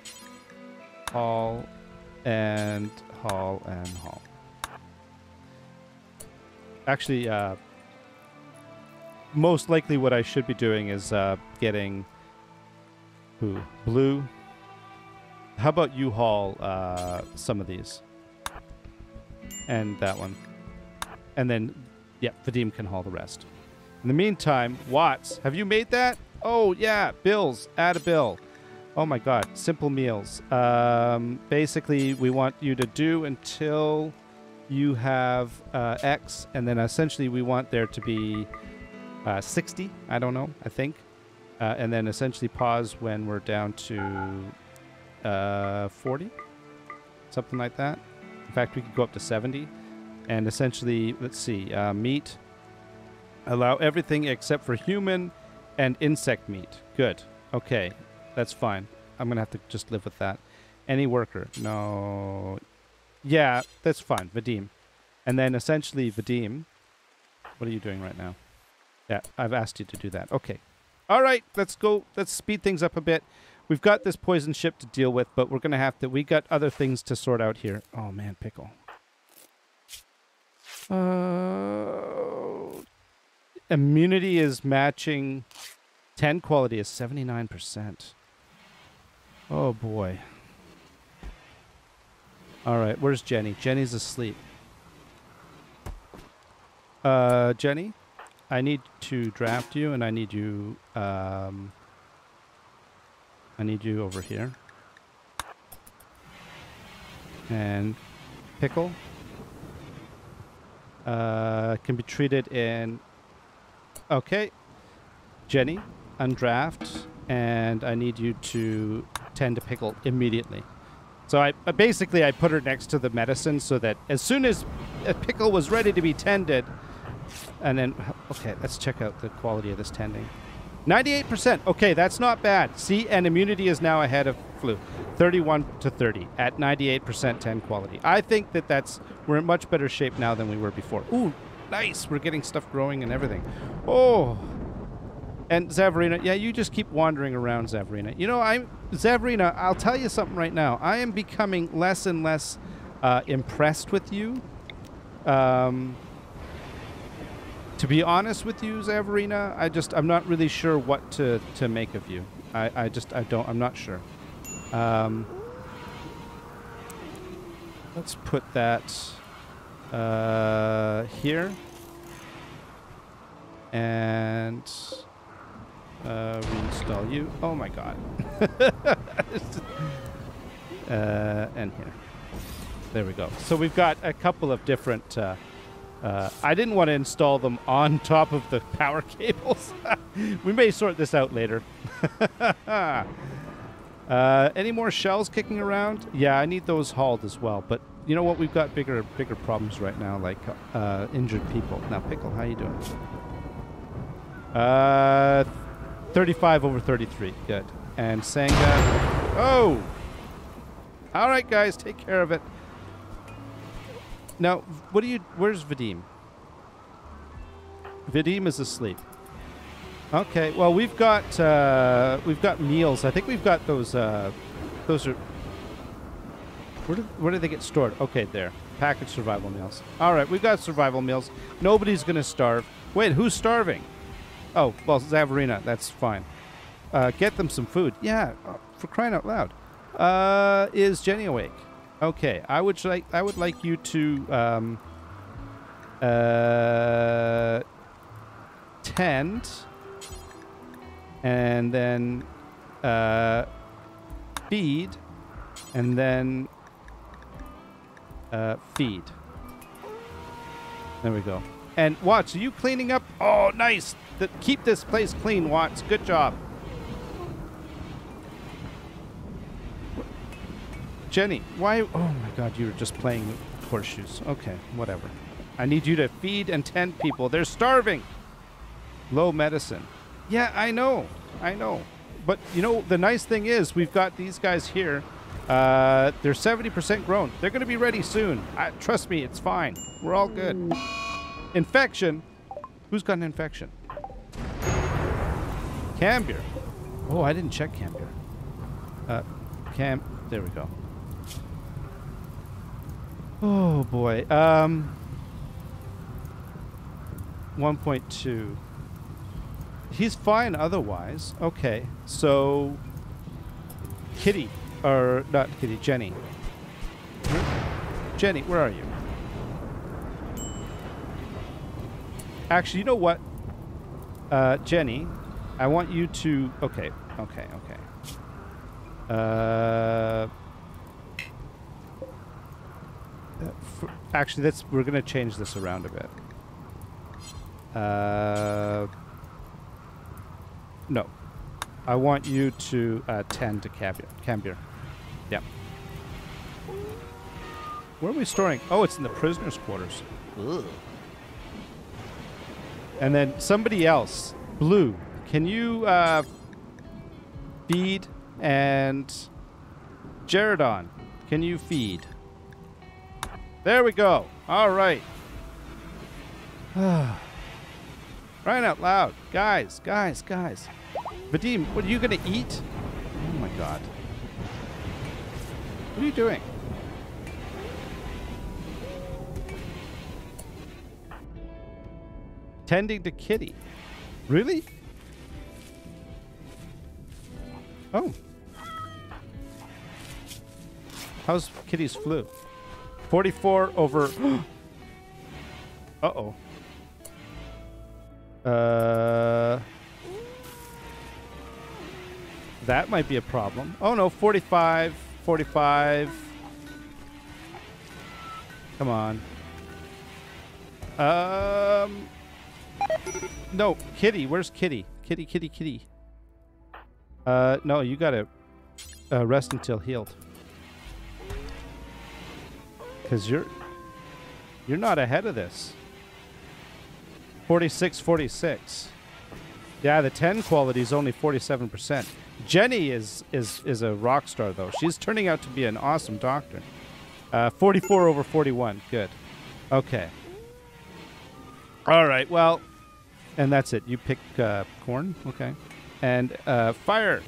haul, and haul and haul. Actually, uh, most likely what I should be doing is uh, getting who blue. How about you haul uh, some of these? and that one. And then, yeah, Vadim can haul the rest. In the meantime, Watts, have you made that? Oh, yeah, bills. Add a bill. Oh my god, simple meals. Um, basically, we want you to do until you have uh, X, and then essentially we want there to be uh, 60, I don't know, I think. Uh, and then essentially pause when we're down to uh, 40, something like that. In fact, we could go up to 70. And essentially, let's see, uh, meat. Allow everything except for human and insect meat. Good. Okay. That's fine. I'm going to have to just live with that. Any worker. No. Yeah, that's fine. Vadim. And then essentially, Vadim. What are you doing right now? Yeah, I've asked you to do that. Okay. All right, let's go. Let's speed things up a bit. We've got this poison ship to deal with, but we're going to have to. We got other things to sort out here. Oh man, pickle. Uh, immunity is matching. Ten quality is seventy nine percent. Oh boy. All right, where's Jenny? Jenny's asleep. Uh, Jenny, I need to draft you, and I need you. Um, I need you over here. And pickle uh, can be treated in. Okay, Jenny, undraft, and I need you to tend to pickle immediately. So I basically I put her next to the medicine so that as soon as a pickle was ready to be tended, and then okay, let's check out the quality of this tending. 98%. Okay, that's not bad. See, and immunity is now ahead of flu. 31 to 30 at 98% 10 quality. I think that that's we're in much better shape now than we were before. Ooh, nice. We're getting stuff growing and everything. Oh. And Zavarina, yeah, you just keep wandering around, Zavarina. You know, I'm Zavarina. I'll tell you something right now. I am becoming less and less uh, impressed with you. Um, to be honest with you, Zavarina, I just I'm not really sure what to to make of you. I I just I don't I'm not sure. Um, let's put that uh, here and uh, reinstall you. Oh my god. uh, and here. There we go. So we've got a couple of different. Uh, uh, I didn't want to install them on top of the power cables. we may sort this out later. uh, any more shells kicking around? Yeah, I need those hauled as well. But you know what? We've got bigger, bigger problems right now, like uh, injured people. Now, pickle, how you doing? Uh, 35 over 33. Good. And Sanga. Oh! All right, guys, take care of it. Now, what do you? Where's Vadim? Vadim is asleep. Okay. Well, we've got uh, we've got meals. I think we've got those. Uh, those are. Where do, where do they get stored? Okay, there. Package survival meals. All right, we've got survival meals. Nobody's gonna starve. Wait, who's starving? Oh, well, Zavarina. That's fine. Uh, get them some food. Yeah, uh, for crying out loud. Uh, is Jenny awake? Okay, I would like I would like you to um, uh, tend and then uh, feed and then uh, feed. There we go. And Watts, are you cleaning up? Oh, nice. The, keep this place clean, Watts. Good job. Jenny, why? Oh my God, you were just playing horseshoes. Okay, whatever. I need you to feed and tend people. They're starving. Low medicine. Yeah, I know. I know. But you know, the nice thing is we've got these guys here. Uh, they're 70% grown. They're going to be ready soon. Trust me, it's fine. We're all good. Infection. Who's got an infection? Cambier. Oh, I didn't check Cambier. Uh, Cam. There we go. Oh boy. Um. 1.2. He's fine otherwise. Okay. So Kitty or not Kitty, Jenny. Jenny, where are you? Actually, you know what? Uh, Jenny, I want you to okay, okay, okay. Uh for, actually, that's we're gonna change this around a bit. Uh, no, I want you to uh, tend to Cambier. Cambier. Yep. Where are we storing? Oh, it's in the prisoners' quarters. Ugh. And then somebody else, Blue, can you uh, feed and Jaredon, can you feed? There we go. All right. Crying out loud. Guys, guys, guys. Vadim, what are you going to eat? Oh my god. What are you doing? Tending to Kitty. Really? Oh. How's Kitty's flu? 44 over. uh oh. Uh. That might be a problem. Oh no, 45, 45. Come on. Um. No, Kitty. Where's Kitty? Kitty, Kitty, Kitty. Uh, no, you gotta uh, rest until healed. Because you're you're not ahead of this. 46, 46. Yeah, the 10 quality is only 47%. Jenny is is is a rock star though. She's turning out to be an awesome doctor. Uh, 44 over 41. Good. Okay. All right. Well, And that's it. You pick uh, corn. Okay. And uh, fire.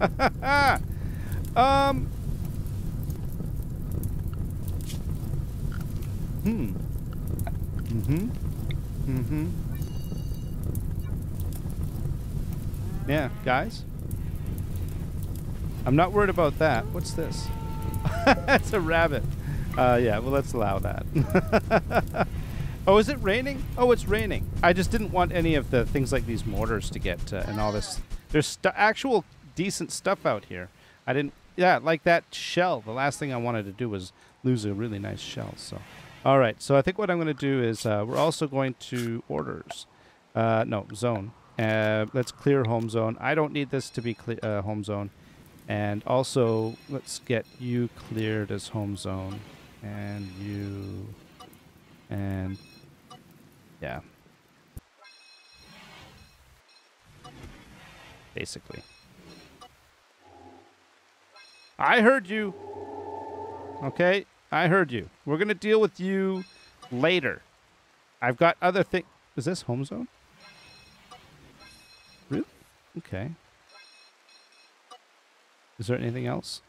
um. Hmm. Mm-hmm. Mm-hmm. Yeah, guys. I'm not worried about that. What's this? That's a rabbit. Uh, yeah, well, let's allow that. oh, is it raining? Oh, it's raining. I just didn't want any of the things like these mortars to get uh, and all this. There's actual decent stuff out here. I didn't. Yeah, like that shell. The last thing I wanted to do was lose a really nice shell. So, all right. So I think what I'm going to do is uh, we're also going to orders. Uh, no zone. Uh, let's clear home zone. I don't need this to be cle- uh, home zone. And also, let's get you cleared as home zone. And you. And. Yeah. Basically. I heard you. Okay? I heard you. We're going to deal with you later. I've got other things. Is this home zone? Really? Okay. Is there anything else?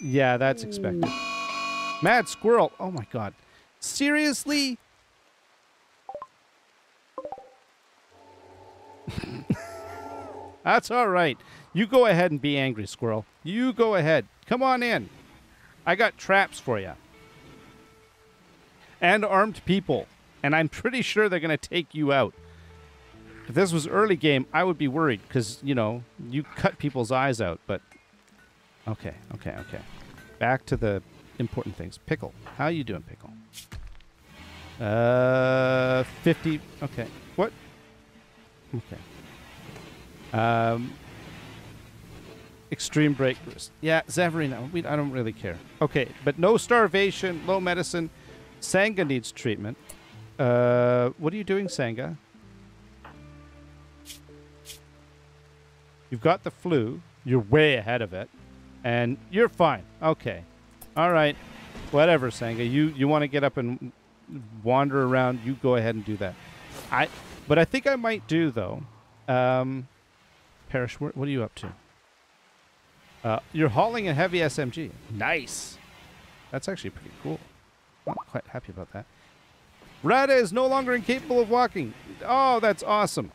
Yeah, that's expected. Hmm. Mad squirrel. Oh my god. Seriously? that's all right. You go ahead and be angry, squirrel. You go ahead. Come on in. I got traps for you. And armed people. And I'm pretty sure they're going to take you out. If this was early game, I would be worried because, you know, you cut people's eyes out. But, okay, okay, okay. Back to the important things. Pickle. How you doing, Pickle? Uh, 50. Okay. What? Okay. Um, extreme break. Yeah, Zavarina. We, I don't really care. Okay, but no starvation, low medicine. Sanga needs treatment. Uh, what are you doing, Sanga? You've got the flu. You're way ahead of it, and you're fine. Okay, all right, whatever, Sanga. You you want to get up and wander around? You go ahead and do that. I, but I think I might do though. Um, Parrish, what, are you up to? Uh, you're hauling a heavy SMG. Nice. That's actually pretty cool. I'm quite happy about that. Rada is no longer incapable of walking. Oh, that's awesome.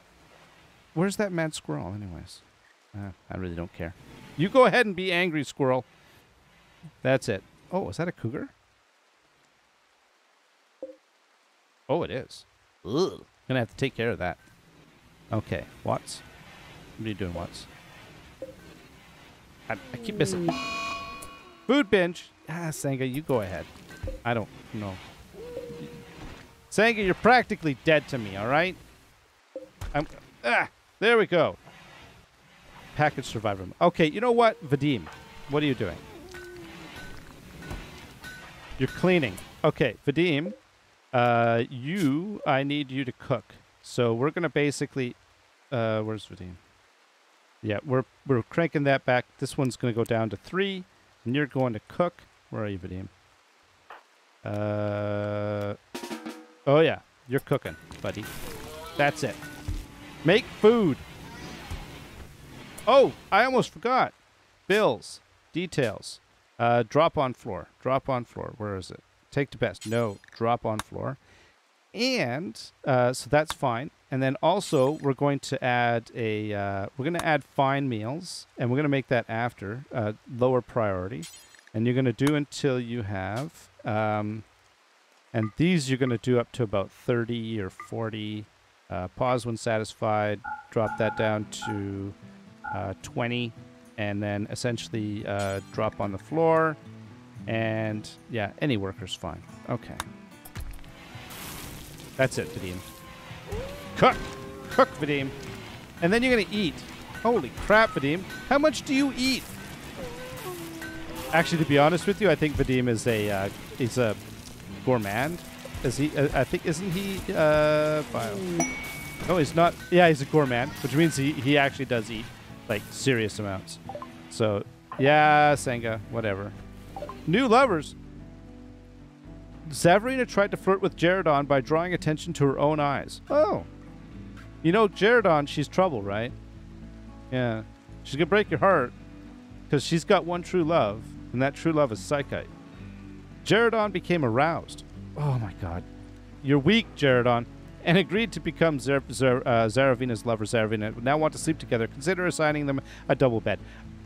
Where's that mad squirrel, anyways? Uh, I really don't care. You go ahead and be angry, squirrel. That's it. Oh, is that a cougar? Oh, it is. Ugh. Gonna have to take care of that. Okay, Watts. What are you doing, Watts? I, I keep missing. Food binge. Ah, Sanga, you go ahead. I don't know. Sanga, you're practically dead to me, all right? I'm, ah, there we go. Package survivor. Okay, you know what? Vadim, what are you doing? You're cleaning. Okay, Vadim, uh, you, I need you to cook. So we're going to basically, uh, where's Vadim? Yeah, we're, we're cranking that back. This one's going to go down to three, and you're going to cook. Where are you, Vadim? Uh, oh yeah, you're cooking, buddy. That's it. Make food. Oh, I almost forgot. Bills, details. Uh, drop on floor. Drop on floor. Where is it? Take to best. No, drop on floor. And uh, so that's fine. And then also we're going to add a uh, we're going to add fine meals, and we're going to make that after uh, lower priority. And you're going to do until you have, um, and these you're going to do up to about 30 or 40. Uh, pause when satisfied. Drop that down to uh, 20, and then essentially uh, drop on the floor. And yeah, any worker's fine. Okay. That's it, Vadim. Cook! Cook, Vadim. And then you're going to eat. Holy crap, Vadim. How much do you eat? Actually, to be honest with you, I think Vadim is a uh, he's a gourmand. Is he? Uh, I think isn't he? Uh, bio? No, he's not. Yeah, he's a gourmand, which means he he actually does eat like serious amounts. So yeah, Sanga, whatever. New lovers. Zavarina tried to flirt with Jaredon by drawing attention to her own eyes. Oh. You know, Jaredon, she's trouble, right? Yeah. She's going to break your heart because she's got one true love, and that true love is Psychite. Jaredon became aroused. Oh my god. You're weak, Jaredon. And agreed to become Zer- Zer- uh, Zaravina's lover. Zaravina now want to sleep together. Consider assigning them a double bed.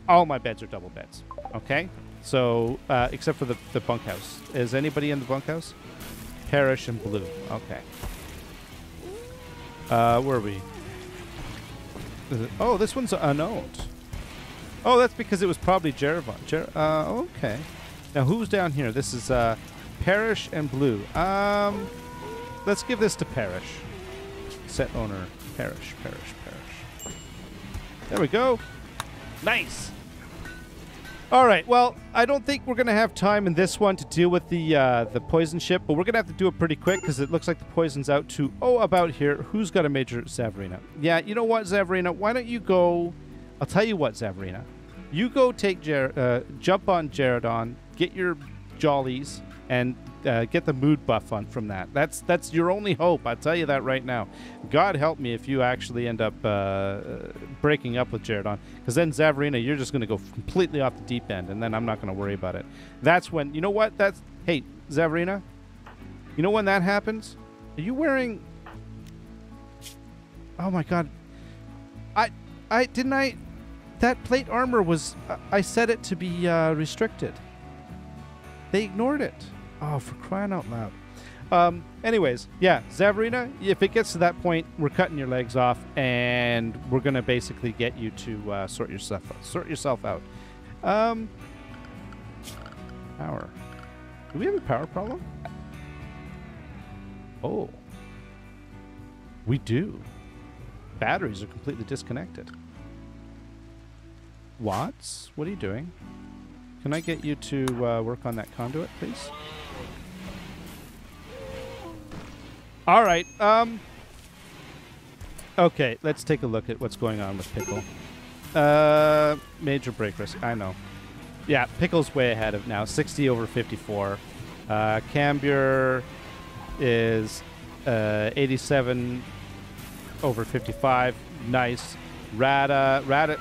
All my beds are double beds. Okay? So, uh, except for the, the bunkhouse. Is anybody in the bunkhouse? Parrish and Blue. Okay. Uh, where are we? Oh, this one's unowned. Oh, that's because it was probably Jerevan. Jer- uh, okay. Now, who's down here? This is uh, Parrish and Blue. Um, let's give this to Parrish. Set owner, Parrish, Parrish, Parrish. There we go. Nice. All right. Well, I don't think we're gonna have time in this one to deal with the uh, the poison ship, but we're gonna have to do it pretty quick because it looks like the poison's out to oh about here. Who's got a major Zavarina? Yeah. You know what, Zavarina? Why don't you go? I'll tell you what, Zavarina. You go take uh, jump on Jaredon, get your jollies, and uh, get the mood buff on from that. That's that's your only hope. I'll tell you that right now. God help me if you actually end up uh, breaking up with Jaredon, because then Zavarina, you're just going to go completely off the deep end, and then I'm not going to worry about it. That's when you know what? That's hey Zavarina. You know when that happens? Are you wearing? Oh my God! I I didn't I that plate armor was I set it to be uh, restricted. They ignored it. Oh, for crying out loud. Um, anyways, yeah, Zavarina, if it gets to that point, we're cutting your legs off, and we're gonna basically get you to uh, sort yourself out. Sort yourself out. Um, power. Do we have a power problem? Oh, we do. Batteries are completely disconnected. Watts, what are you doing? Can I get you to uh, work on that conduit, please? All right. Um. Okay, let's take a look at what's going on with Pickle. Uh, major break risk. I know. Yeah, Pickle's way ahead of now. 60 over 54. Uh, Cambier is uh, 87 over 55. Nice. Rada, Rada,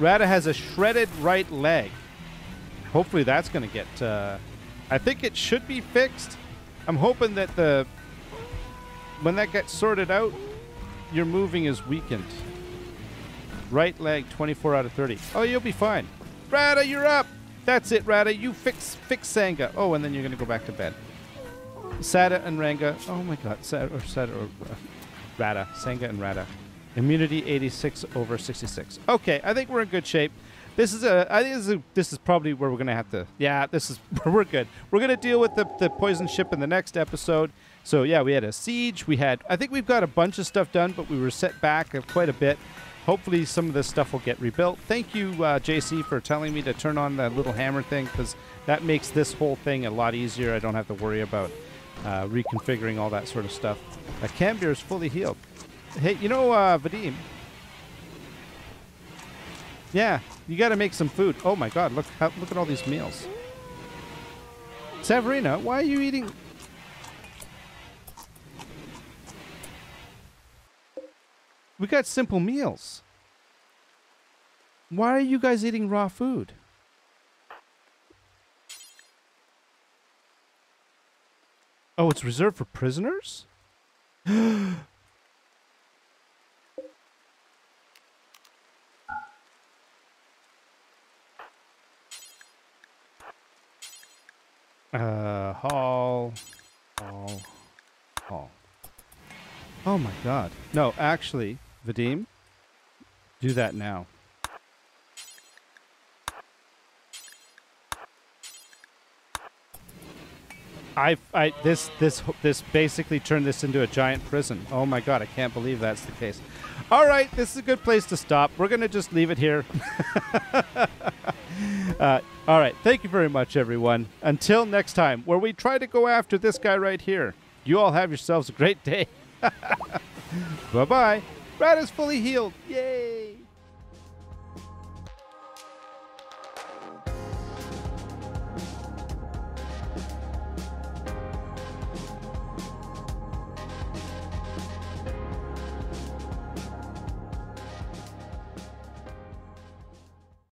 Rada has a shredded right leg. Hopefully that's going to get. Uh, I think it should be fixed. I'm hoping that the when that gets sorted out, your moving is weakened. Right leg, 24 out of 30. Oh, you'll be fine. Rada, you're up. That's it, Rada. You fix fix Sanga. Oh, and then you're going to go back to bed. Sada and Ranga. Oh my God, Sada or Sada or uh, Rada, Sanga and Rada. Immunity 86 over 66. Okay, I think we're in good shape. This is a. I think this is, a, this is probably where we're gonna have to. Yeah, this is. We're good. We're gonna deal with the the poison ship in the next episode. So yeah, we had a siege. We had. I think we've got a bunch of stuff done, but we were set back quite a bit. Hopefully, some of this stuff will get rebuilt. Thank you, uh, JC, for telling me to turn on the little hammer thing because that makes this whole thing a lot easier. I don't have to worry about uh, reconfiguring all that sort of stuff. Uh, Cambier is fully healed. Hey, you know, uh, Vadim. Yeah, you got to make some food. Oh my God! Look, how, look at all these meals. Zavarina, why are you eating? We got simple meals. Why are you guys eating raw food? Oh, it's reserved for prisoners? Uh, haul, haul, haul. Oh my god. No, actually, Vadim, do that now. I, I, this, this, this basically turned this into a giant prison. Oh my god, I can't believe that's the case. All right, this is a good place to stop. We're gonna just leave it here. uh, all right, thank you very much, everyone. Until next time, where we try to go after this guy right here. You all have yourselves a great day. bye bye. Brad is fully healed. Yay.